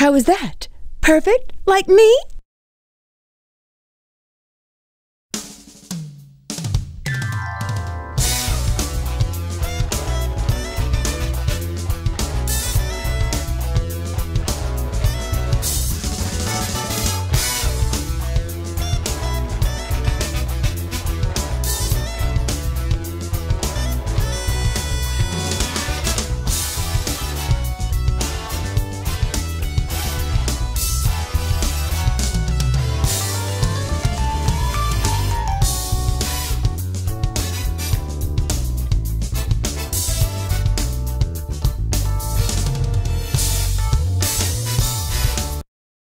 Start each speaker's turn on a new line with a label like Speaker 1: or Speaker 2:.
Speaker 1: How is that? Perfect? Like me?